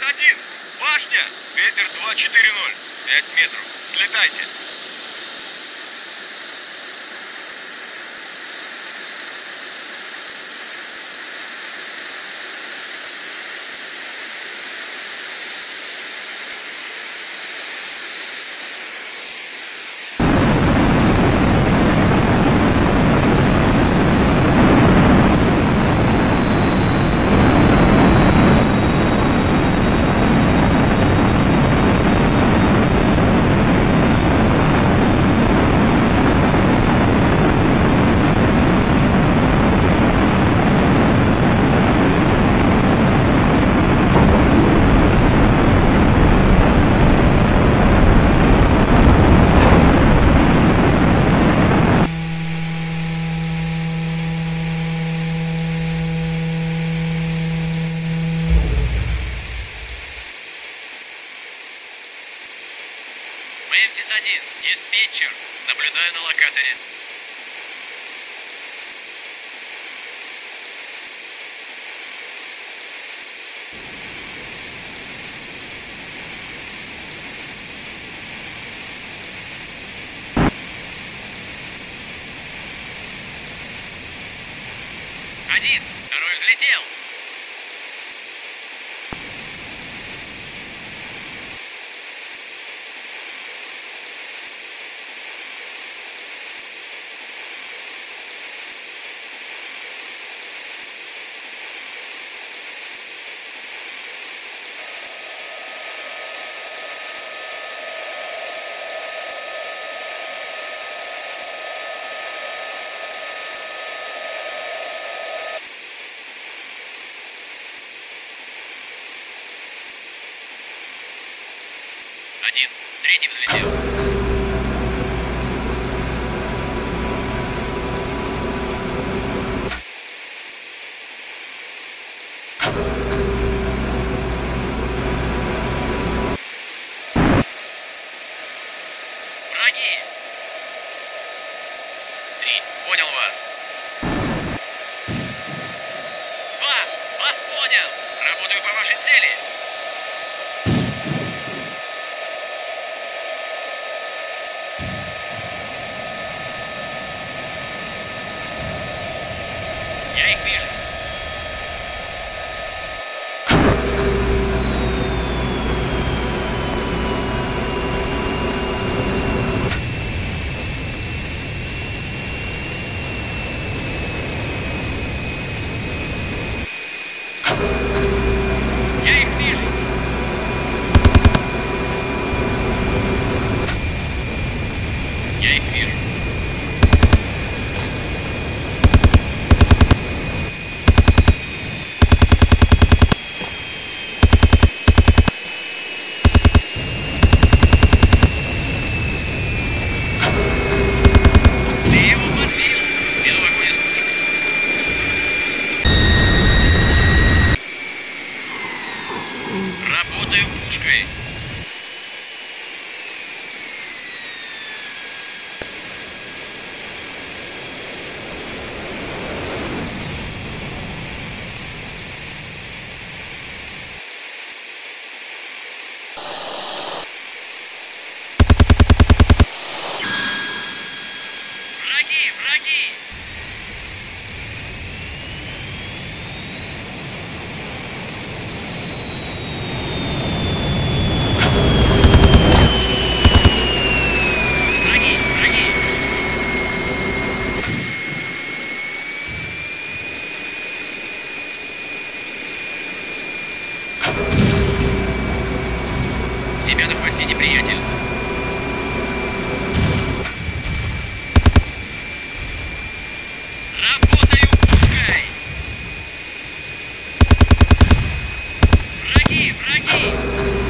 Мемфис-1! Башня! Ветер 240. 5 метров. Слетайте. Мемфис-1, диспетчер. Наблюдаю на локаторе. Один, второй взлетел. Один, третий взлетел. Враги! Три, понял вас. Два, вас понял. Работаю по вашей цели. Враги,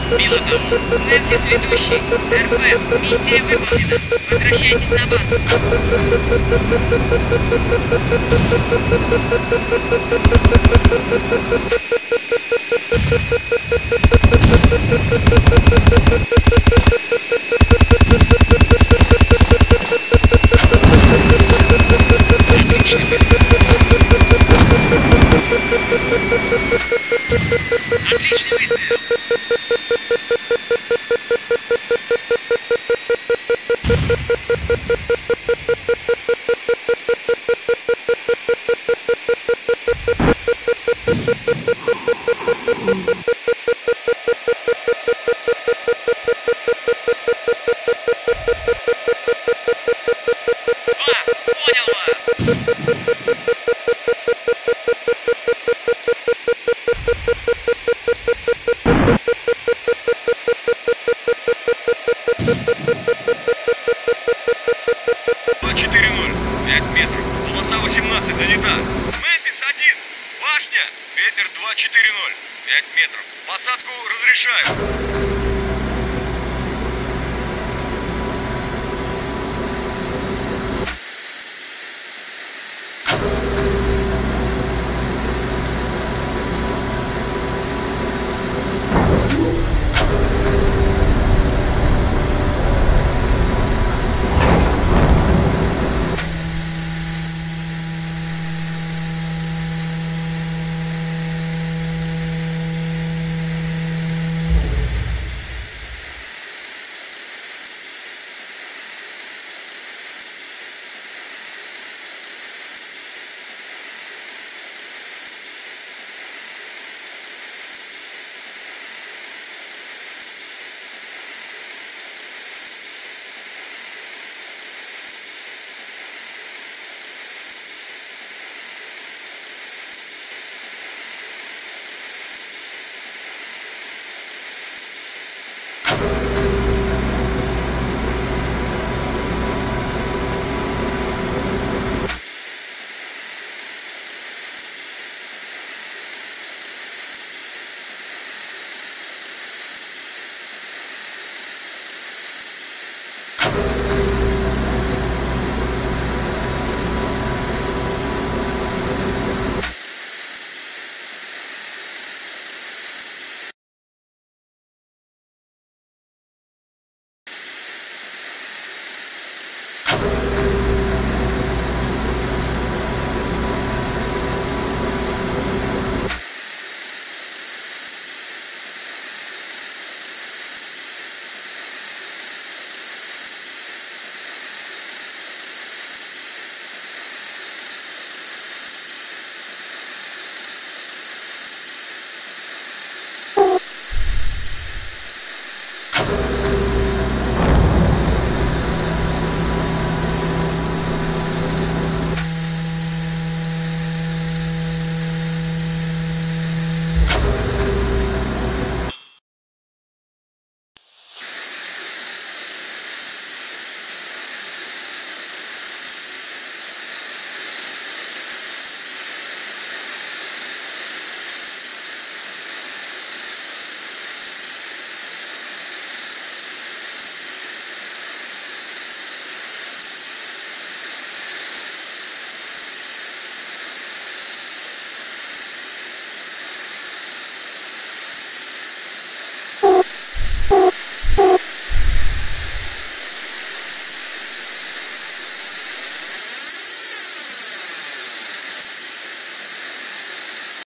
Сбила того. Мемфис ведущий. РП. Миссия выполнена. Возвращайтесь на базу. Отличный Thank you. Разрешаю.